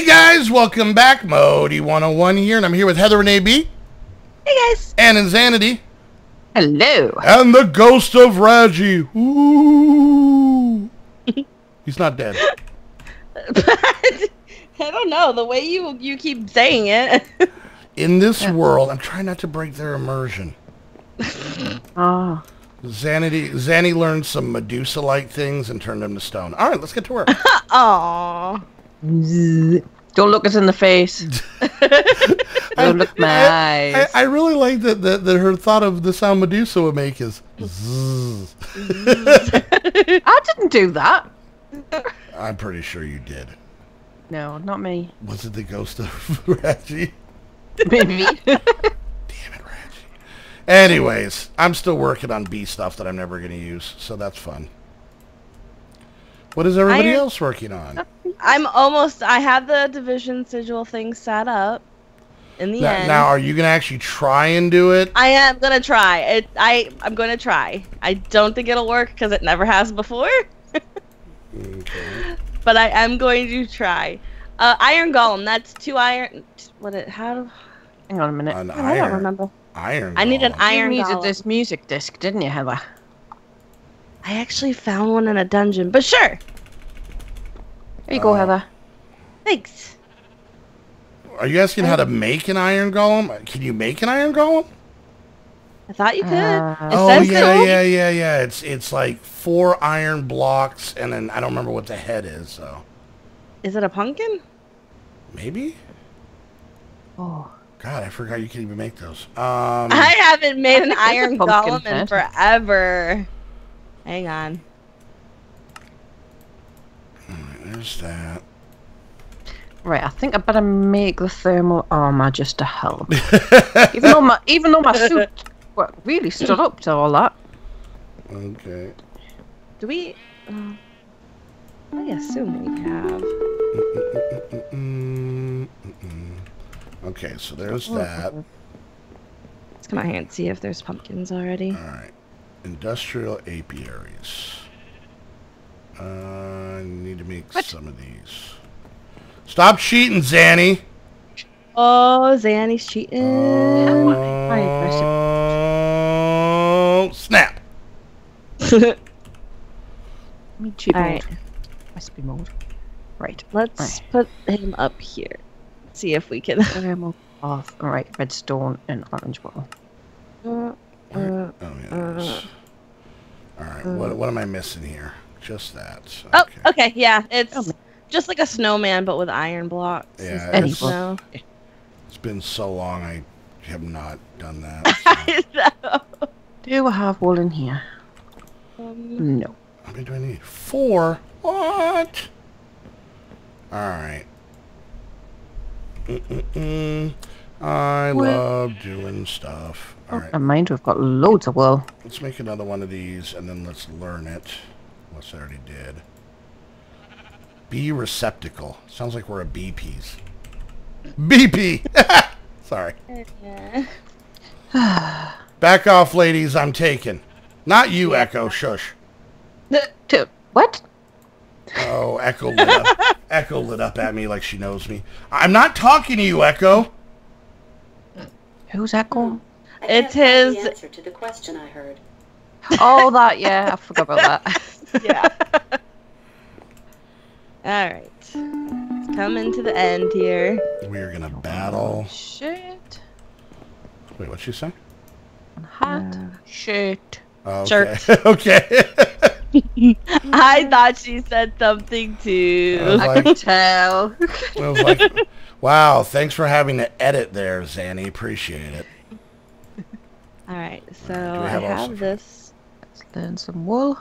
Hey guys, welcome back. Modii101 here, and I'm here with Heather and AB. Hey guys. And Insanity. Hello. And the ghost of Radgie. Ooh. He's not dead. but, I don't know the way you you keep saying it. In this world, I'm trying not to break their immersion. Ah. Oh. Zanity, Zanny learned some Medusa-like things and turned them to stone. All right, let's get to work. Aww. Don't look us in the face. Don't look my I, eyes. I really like that, that that her thought of the sound Medusa would make is. zzz. I didn't do that. I'm pretty sure you did. No, not me. Was it the ghost of Radgie? Maybe. Damn it, Radgie. Anyways, I'm still working on bee stuff that I'm never going to use, so that's fun. What is everybody Iron- else working on? I'm almost. I have the division sigil thing set up. In the Now, end, now, are you going to actually try and do it? I am gonna try. It. I. I'm gonna try. I don't think it'll work because it never has before. Okay. But I am going to try. Uh, iron golem. That's two iron. What it? How? Do, Hang on a minute. An I don't remember. Iron. I need an iron you needed golem. this music disc, didn't you, Heather? I actually found one in a dungeon, but sure. There you go, Uh, Heather. Thanks. Are you asking how to make an iron golem? Can you make an iron golem? I thought you could. Uh, oh yeah, so. yeah, yeah, yeah. It's it's like four iron blocks, and then I don't remember what the head is. So Is it a pumpkin? maybe. Oh. God, I forgot you can even make those. Um, I haven't made an think it's a iron pumpkin golem in head. forever. Hang on. there's that. Right, I think I better make the thermal armor just to help. even though my even though my suit well, really stood up to all that. Okay. Do we? Uh, I assume we have. Mm. Okay, so there's that. Let's come out here and see if there's pumpkins already. right. Industrial apiaries. Uh, I need to make What? some of these. Stop cheating, Zanny. Oh, Zanny's cheating. Oh, snap. Me cheat All mode. right, Recipe mode. Right. let's put him up here. See if we can. Thermal off. Alright, redstone and orange bottle. Uh, uh, Oh, yeah. there's- All right. What, what am I missing here? Just that. oh, okay, yeah, it's Oh, just like a snowman, but with iron blocks. Yeah, instead it's- snow. It's been so long I have not done that. I know. Do I have wool in here? Um, No. How many do I need? Four? What? Alright. Mm-mm-mm. I Well- love doing stuff. Alright, oh, And mind, we've got loads of wool. let's make another one of these and then let's learn it. Unless I already did. Bee receptacle. Sounds like we're a BPs. BP! Sorry. Back off, ladies. I'm taken. Not you, Echo. Shush. What? Oh, Echo lit up. Echo lit up at me like she knows me. I'm not talking to you, Echo. Who's Echo? I It's can't find his- The answer to the question I heard. Oh, that, yeah, I forgot about that. yeah. All right. It's coming to the end here. We are gonna battle. Shit. Wait, what'd she say? Hat. Uh, shit. Oh, Shirt. okay. okay. I thought she said something I too. I could tell. I was like, wow. Thanks for having to edit there, Zanny. Appreciate it. All right, so Do we I have our have stuff? this Let's some wool.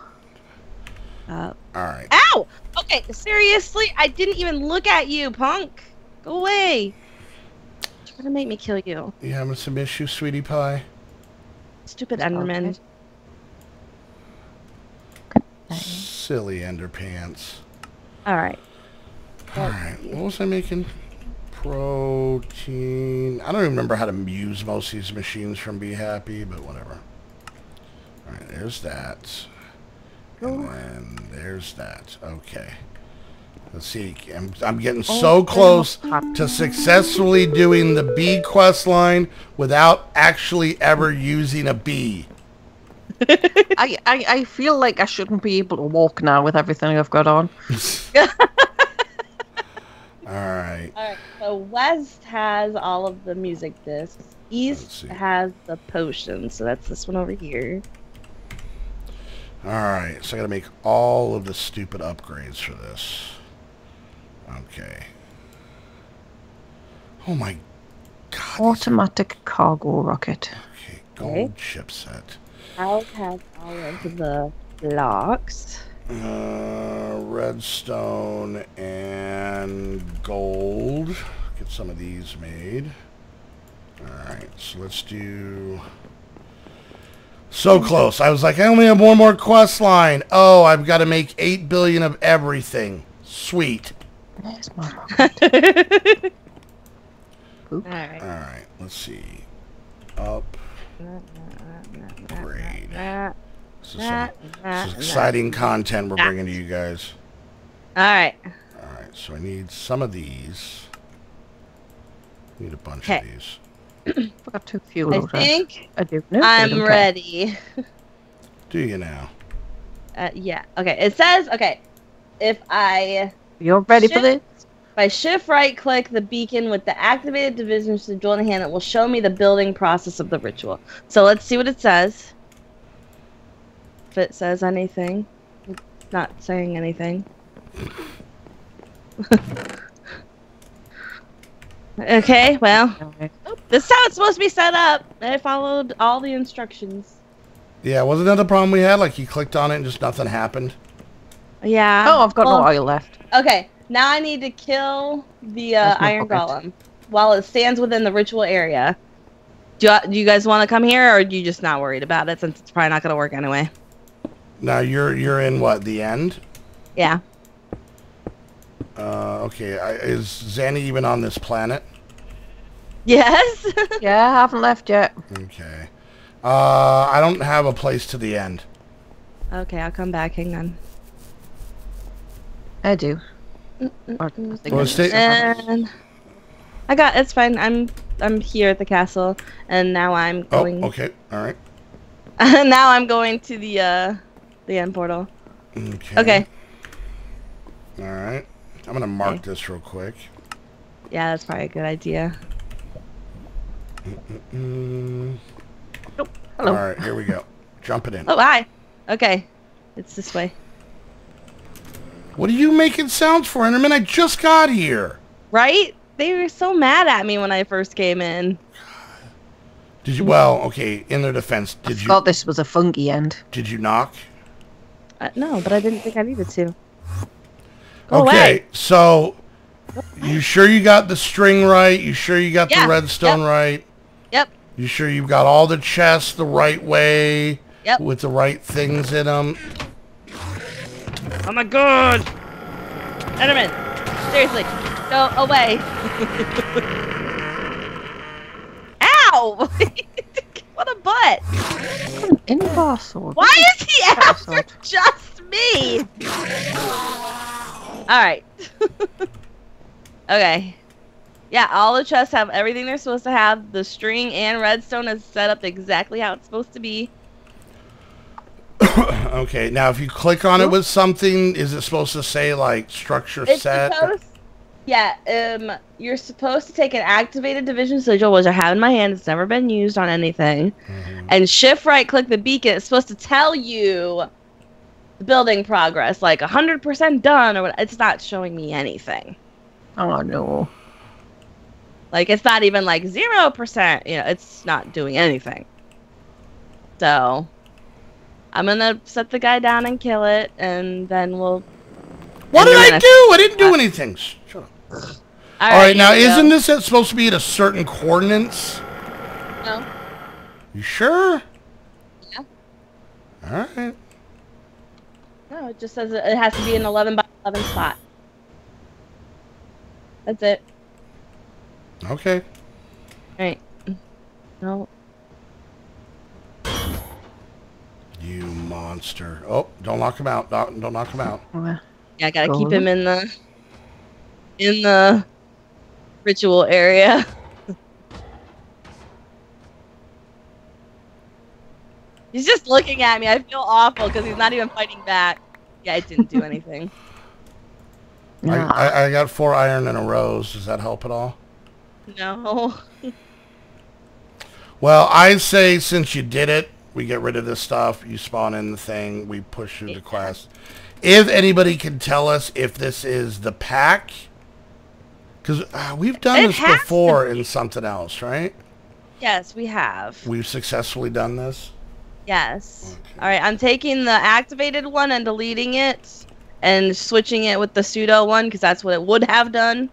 Uh, up. All right. Ow! Okay, seriously, I didn't even look at you, punk. Go away. You're Trying to make me kill you, You having some issues, sweetie pie? stupid Enderman. Silly underpants. All right. All right. What was I making? Protein. I don't even remember how to use most of these machines from Be Happy, but whatever. All right. There's that. And then there's that. Okay. Let's see. I'm, I'm getting oh, so oh, close oh. to successfully doing the bee quest line without actually ever using a bee. I, I, I feel like I shouldn't be able to walk now with everything I've got on. All right. All right. So west has all of the music discs. East has the potions. So that's this one over here. All right. So I got to make all of the stupid upgrades for this. Okay. Oh my god. these- Automatic cargo rocket. Okay. Gold chipset. I'll has all of the blocks. Uh, redstone and gold. Get some of these made. Alright, so let's do... So close. I was like, I only have one more quest line. Oh, I've got to make 8 billion of everything. Sweet. There's my. All right. Alright, let's see. Up. Grade. All This is some, this is exciting content we're bringing to you guys. All right. All right. so I need some of these. Need a bunch Okay. of these. I've got two fuel I over. think I do. No, I I'm ready. Do you now? Uh, yeah. Okay. It says okay. If I You're ready for this? if I shift right click the beacon with the activated division to join hand, it will show me the building process of the ritual. So let's see what it says. If it says anything. It's not saying anything. okay, well, Alright. this is how it's supposed to be set up. I followed all the instructions. Yeah, wasn't that the problem we had? Like you clicked on it and just nothing happened? Yeah. Oh, I've got well, no oil left. Okay, now I need to kill the uh, iron pocket. golem while it stands within the ritual area. Do you, do you guys want to come here, or are you just not worried about it since it's probably not going to work anyway? Now you're you're in what the end? Yeah. Uh, okay, I, is Zanny even on this planet? Yes. Yeah, I haven't left yet. Okay. Uh, I don't have a place to the end. okay, I'll come back. Hang on. I do. Or, I think Well, I stay- And I got it's fine. I'm I'm here at the castle, and now I'm going. Oh, going. okay, all right. now I'm going to the uh the end portal. Okay. Okay. All right. I'm gonna mark Okay. this real quick. Yeah, that's probably a good idea. Mm, Hello. all right, here we go. Jumping in. Oh, hi. Okay, it's this way. What are you making sounds for, Enderman? I just got here. Right? They were so mad at me when I first came in. Did you? Well, okay. In their defense, I did you thought this was a funky end. did you knock? Uh, no, but I didn't think I needed to. Go okay, away. so you sure you got the string right? You sure you got Yeah, the redstone yep. right? Yep. You sure you've got all the chests the right way Yep. with the right things in them? Oh my god! Enderman, seriously, go away. Ow! what a butt! In. Why is he after Episode. just me? Alright. okay. Yeah, all the chests have everything they're supposed to have. The string and redstone is set up exactly how it's supposed to be. Okay, now if you click on it with something, is it supposed to say like structure It's set? supposed. Yeah, um, you're supposed to take an activated division sigil, which I have in my hand. It's never been used on anything, Mhm. and shift right click the beacon. It's supposed to tell you the building progress, like 100% done, or what. It's not showing me anything. Oh no. Like it's not even like zero percent. You know, it's not doing anything. So, I'm gonna set the guy down and kill it, and then we'll. What and did I do? I didn't do anything. Shh, Shut up. All All right, now here we go. isn't this it supposed to be at a certain coordinates? No. You sure? Yeah. All right. No, it just says it it has to be an 11 by 11 spot. That's it. Okay. Right. No. You monster. Oh, don't knock him out. Don't, don't knock him out. Yeah, I gotta Go keep on. him in the. In the ritual area. he's just looking at me. I feel awful because he's not even fighting back. Yeah, it didn't do anything. I, I, I got four iron and a rose. Does that help at all? no. Well, I say since you did it, we get rid of this stuff. You spawn in the thing. We push through the quest. If anybody can tell us if this is the pack, because uh, we've done It this has to before in something else, right? Yes, we have. We've successfully done this. Yes. All right, I'm taking the activated one and deleting it and switching it with the pseudo one because that's what it would have done.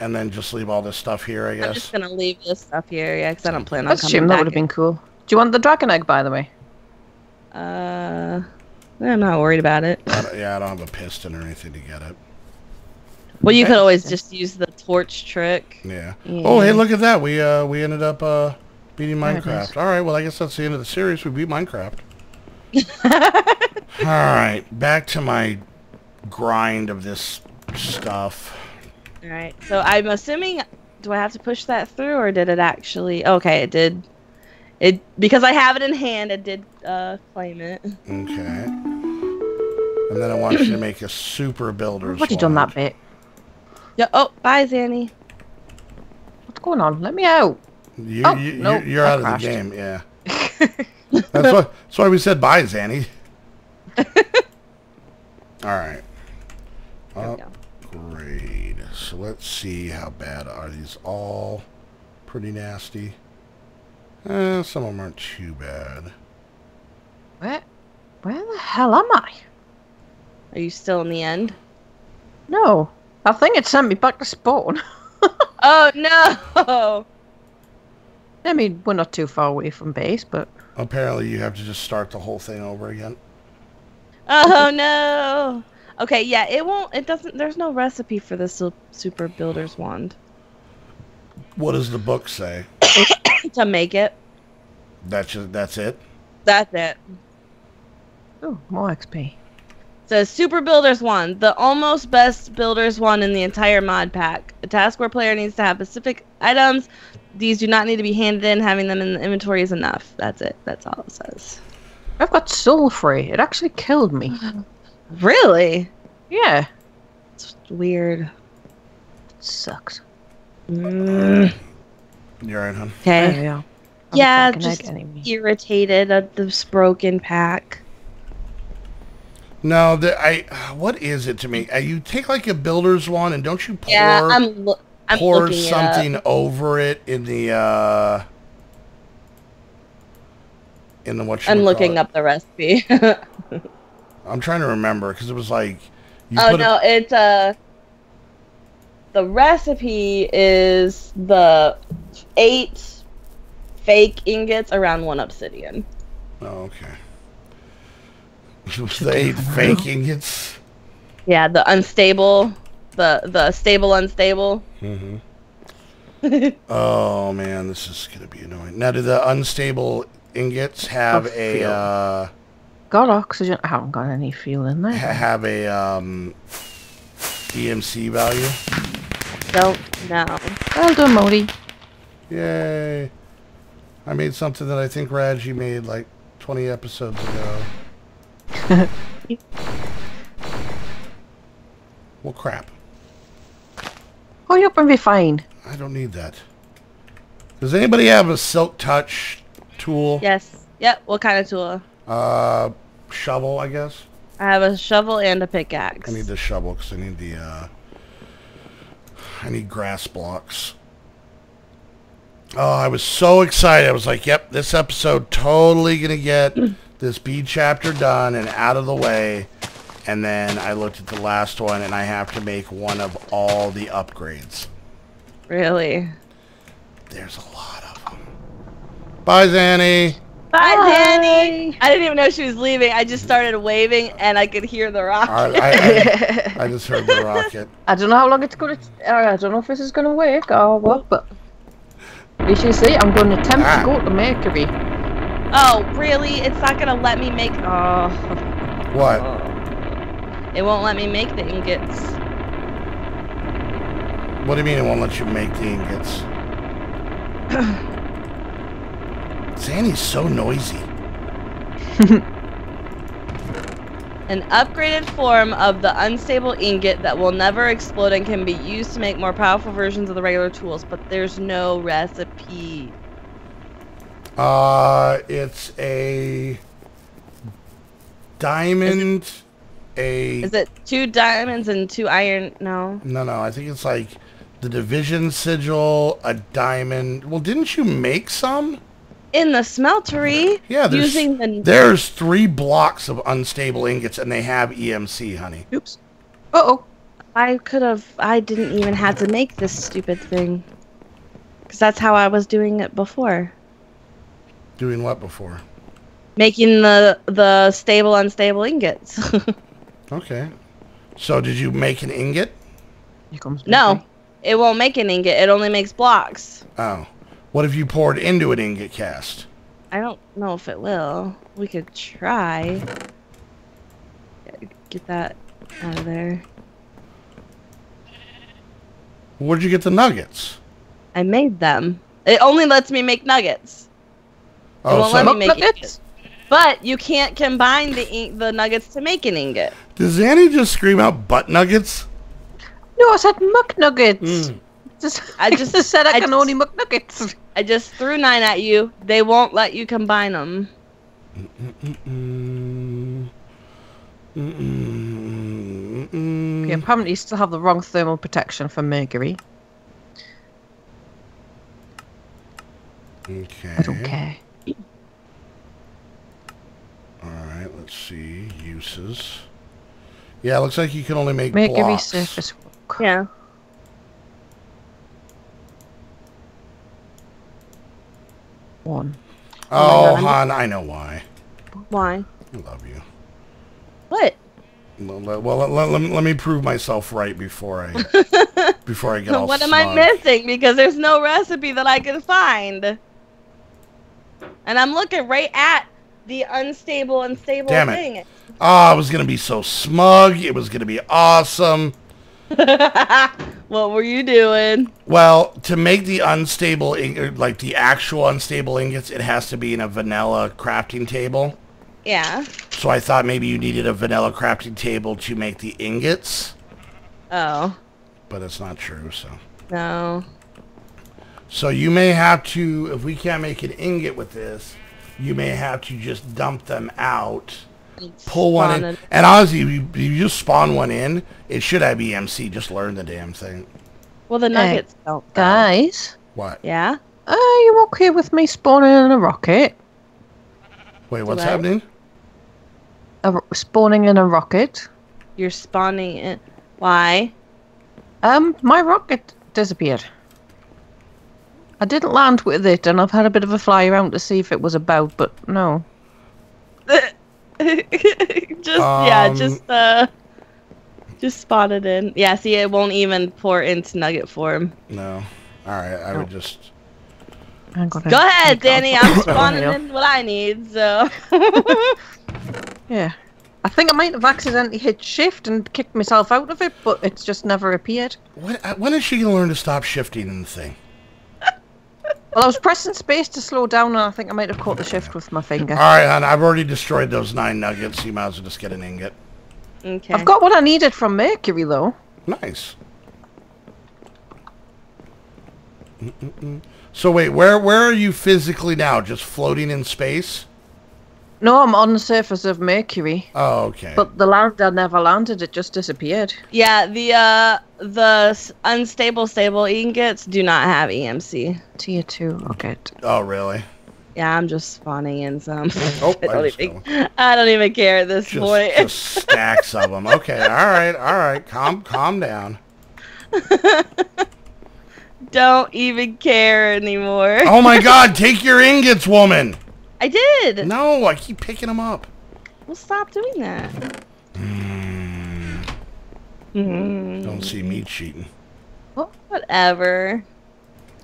And then just leave all this stuff here, I guess. I'm just gonna leave this stuff here, yeah, because I don't plan on That's a coming shame. That back. would have been cool. Do you want the dragon egg, by the way? Uh, I'm not worried about it. I yeah, I don't have a piston or anything to get it. Well, you Okay. could always just use the torch trick. Yeah. Oh, hey, look at that. We uh we ended up uh beating There it is. Minecraft. All right. Well, I guess that's the end of the series. We beat Minecraft. All right. Back to my grind of this stuff. All right. So I'm assuming, do I have to push that through, or did it actually? Okay, it did. It because I have it in hand. It did uh, claim it. Okay. And then I want you to make a super builder's. I've already done that wand. bit. Yeah. Oh, bye, Zanny. What's going on? Let me out. You, Oh, you, no, you're, you're I out of the game. Yeah. that's why. That's why we said bye, Zanny. All right. There we go. Great. So let's see how bad are these all pretty nasty. Eh, some of them aren't too bad. Where? Where the hell am I? Are you still in the end? No. I think it sent me back to spawn. Oh no! I mean, we're not too far away from base, but Apparently you have to just start the whole thing over again. Oh no! Okay, yeah, it won't. It doesn't. There's no recipe for the sil- super builder's wand What does the book say? to make it. That's just, that's it? That's it. oh, more XP. Says Super Builders One, the almost best builders one in the entire mod pack. A task where player needs to have specific items. These do not need to be handed in. Having them in the inventory is enough. That's it. That's all it says. I've got soul free. It actually killed me. Really? Yeah. It's weird. It sucks. Mm, You're right, hon. okay. yeah. Yeah, I'm a just fucking irritated at this broken pack. No, the, I. What is it to me? Uh, you take like a builder's one, and don't you pour Yeah, I'm. Lo- I'm pour looking it up. something over it in the uh in the what? I'm looking up the recipe. I'm trying to remember because it was like you oh no, it's uh the recipe is the eight fake ingots around one obsidian. Oh, okay. It was the eight. Yeah, the unstable, the the stable unstable. hmm Oh man, this is gonna be annoying. Now, do the unstable ingots have Of a uh, Got oxygen. I haven't got any fuel in ha- there. have a um, EMC value? Don't know. Well done, Modii. Yay! I made something that I think Radgie made like 20 episodes ago. well, crap. Hurry up and be fine. I don't need that. Does anybody have a silk touch tool? Yes. Yep. What kind of tool? Uh, shovel, I guess. I have a shovel and a pickaxe. I need the shovel because I need the, uh, I need grass blocks. Oh, I was so excited. I was like, yep, this episode totally going to get this bee chapter done and out of the way. And then I looked at the last one and I have to make one of all the upgrades. Really? There's a lot of them. Bye, Zanny. Bye, Bye. Danny. I didn't even know she was leaving. I just started waving and I could hear the rocket. I, I, I, I just heard the rocket. I don't know how long it's going to. Uh, I don't know if this is going to work or what, but you should see. I'm going to attempt Ah. to go to Mercury. Oh, really? It's not gonna let me make. Oh. What? It won't let me make the ingots. What do you mean it won't let you make the ingots? Zanny's so noisy. An upgraded form of the unstable ingot that will never explode and can be used to make more powerful versions of the regular tools, but there's no recipe. Uh, it's a diamond. A Is it two diamonds and two iron? No. no, no. I think it's like the division sigil, a diamond. Well, didn't you make some? In the smeltery, Yeah, there's using the there's three blocks of unstable ingots, and they have EMC, honey. Oops. Uh oh. I could have. I didn't even have to make this stupid thing. Because that's how I was doing it before. Doing what before? Making the the stable unstable ingots. Okay. So did you make an ingot? No, it won't make an ingot. It only makes blocks. Oh. What have you poured into an ingot cast? I don't know if it will. We could try. Get that out of there. Where'd you get the nuggets? I made them. It only lets me make nuggets. Oh, won't so let me make nuggets? ingots. But you can't combine the in- the nuggets to make an ingot. does Annie just scream out butt nuggets? No, I said muck nuggets. Mm. Just, I I just- just said I, I can just- only muck nuggets. I just threw nine at you. They won't let you combine them. Mm, mm, Okay, apparently you still have the wrong thermal protection for Mercury. Okay. I don't care. All right. Let's see uses. Yeah, looks like you can only make Mercury blocks. surface. rock. Yeah. One. Oh, Oh my God. hon, I know why. Why? I love you. What? Well, let, well, let, let, let me, let me prove myself right before I before I get all what am I missing? Because there's no recipe that I can find. And I'm looking right at the unstable unstable Damn it. thing. Ah, oh, I was gonna be so smug. It was gonna be awesome. what were you doing? Well, to make the unstable, er, like the actual unstable ingots, it has to be in a vanilla crafting table. Yeah. So I thought maybe you needed a vanilla crafting table to make the ingots, Oh. but it's not true. So, No. so you may have to, if we can't make an ingot with this, you may have to just dump them out, pull one in, Spawn it. and honestly, if you, if you just spawn one in, it should have EMC. Just learn the damn thing. Well, the nuggets don't. Guys, What? Yeah. are you okay with me spawning in a rocket? Wait, what's What? happening? A, spawning in a rocket? You're spawning it. Why? Um, my rocket disappeared. I didn't land with it, and I've had a bit of a fly around to see if it was about, but no. just yeah, Um, just uh, just spotted it in. Yeah. See, it won't even pour into nugget form. No. All right, I would just. Go ahead, take off Danny. I'm spawning in what I need. So. Yeah. I think I might have accidentally hit shift and kicked myself out of it, but it's just never appeared. What, uh, when is she gonna learn to stop shifting in the thing? Well, I was pressing space to slow down, and I think I might have caught the shift with my finger. All right, hon. I've already destroyed those nine nuggets. You might as well just get an ingot. okay. I've got what I needed from Mercury, though. Nice. Mm-mm-mm. So wait, where where are you physically now? Just floating in space? No, I'm on the surface of Mercury, Oh, okay. but the lander never landed; it just disappeared. Yeah, the uh the unstable stable ingots do not have EMC. Tier two rocket. oh, really? Yeah, I'm just spawning in some. Oh, I, don't I even, I don't even care at this Just, point. just stacks of them. Okay, all right, all right. Calm, calm down. don't even care anymore. Oh my God! Take your ingots, woman. I did. No, I keep picking them up. Well, stop doing that. Mm. Don't see me cheating. Whatever.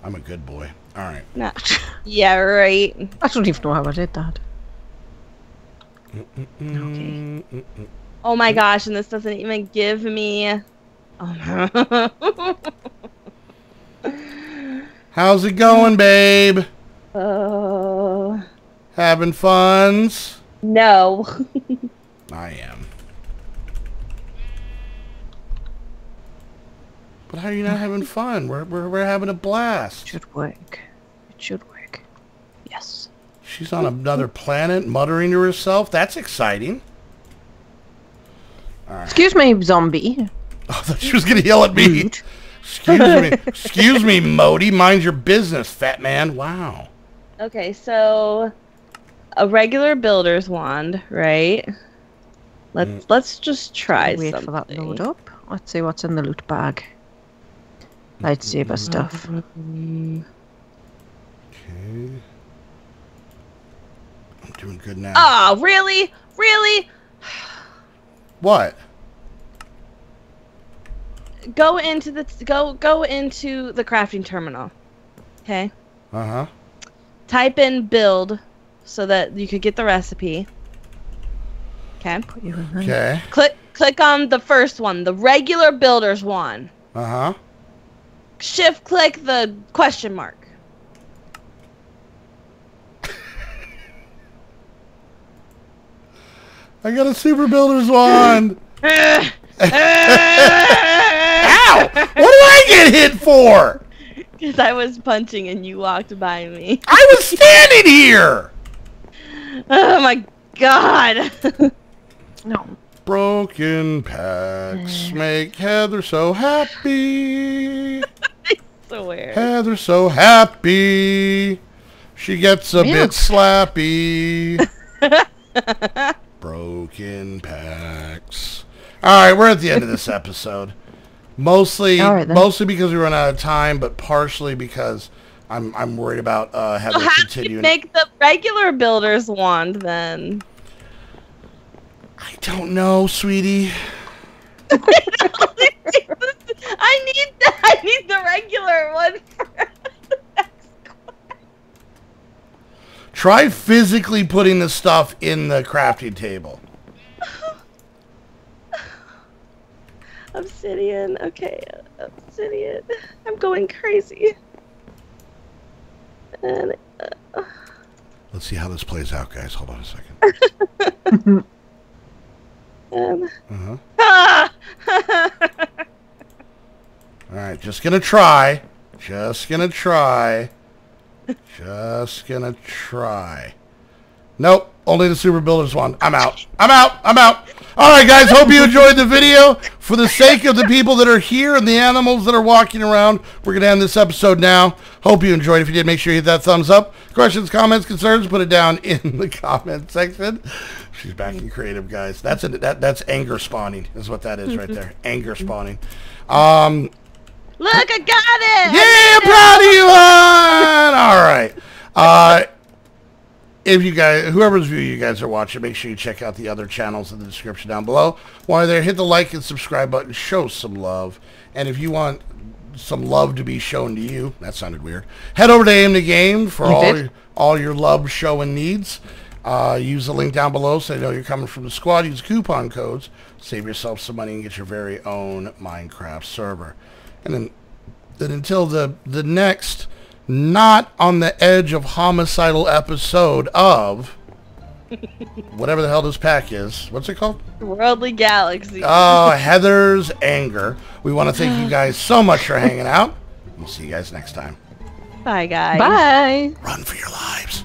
I'm a good boy. All right. No. Yeah, right. I don't even know how I did that. Mm, mm, mm. Oh my gosh, and this doesn't even give me. Oh no. How's it going, babe? Oh Having funs? no. I am. But how are you not having fun? We're, we're, we're having a blast. It should work. It should work. Yes. She's on another planet muttering to herself. That's exciting. Excuse me, zombie. I thought she was going to yell at me. Rude. Excuse me. Excuse me, Modii. Mind your business, fat man. Wow. okay, so a regular builder's wand, right? Let's Mm. let's just try Wait something. for that load up. Let's see what's in the loot bag. Lightsaber stuff. Mm, Okay. I'm doing good now. Oh, really? Really? What? Go into the go go into the crafting terminal. Okay. Uh huh. Type in build so that you could get the recipe. Okay. Put you in there. Okay. Click click on the first one, the regular builder's one. Uh huh. Shift click the question mark. I got a super builder's wand. Ow! Ow! What did I get hit for? Because I was punching and you walked by me. I was standing here. Oh my god! No. Broken packs make Heather so happy. Swear. Heather so happy. She gets a Yeah. bit slappy. Broken packs. All right, we're at the end of this episode. Mostly, All right, then. mostly because we run out of time, but partially because I'm I'm worried about uh, Heather So how you make the regular builder's wand then? I don't know, sweetie. I need the, I need the regular one. Try physically putting the stuff in the crafting table. Obsidian. Okay, obsidian. I'm going crazy. And Let's see how this plays out, guys. Hold on a second. um. Uh-huh. Ah! All right, just gonna try. Just gonna try. Just gonna try. Nope, only the super builders one. I'm out. I'm out. I'm out. All right, guys. Hope you enjoyed the video. For the sake of the people that are here and the animals that are walking around, we're gonna end this episode now. Hope you enjoyed. If you did, make sure you hit that thumbs up. Questions, comments, concerns, put it down in the comment section. She's back in creative, guys. That's a, that that's anger spawning. Is what that is right there. Anger spawning. Um, Look, I got it. yeah, proud of you, hon. All right. Uh, if you guys, whoever's view you guys are watching, make sure you check out the other channels in the description down below. While you're there, hit the like and subscribe button. Show some love. And if you want some love to be shown to you, that sounded weird. Head over to Aim the Game for You all your, all your love showing needs. Uh, use the link down below so they know you're coming from the squad. Use coupon codes. Save yourself some money and get your very own Minecraft server. And then that until the the next not on the edge of homicidal episode of whatever the hell this pack is. What's it called? Worldly Galaxy. Oh, Heather's Anger. We want to thank you guys so much for hanging out. We'll see you guys next time. Bye, guys. Bye. Run for your lives.